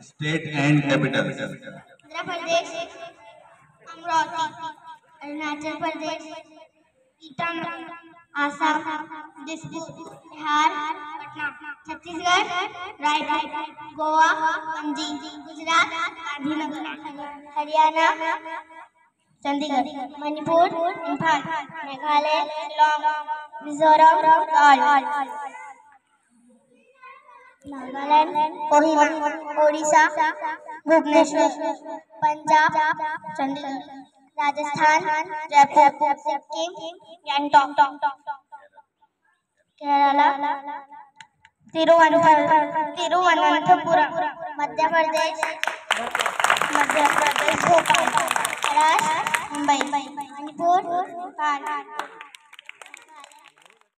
State and capital. Andhra Pradesh Arunachal Pradesh Assam Bihar Chhattisgarh Raipur Goa, Panaji, Gujarat, Gandhinagar, Haryana, Chandigarh, Manipur, Imphal, Meghalaya Mizoram Nagaland, Odisha, Bhubaneswar, Punjab, Chandigarh, Rajasthan Kerala, Thiruvananthapuram Madhya Pradesh Madhya Pradesh, Bhopal Maharashtra Mumbai, Manipur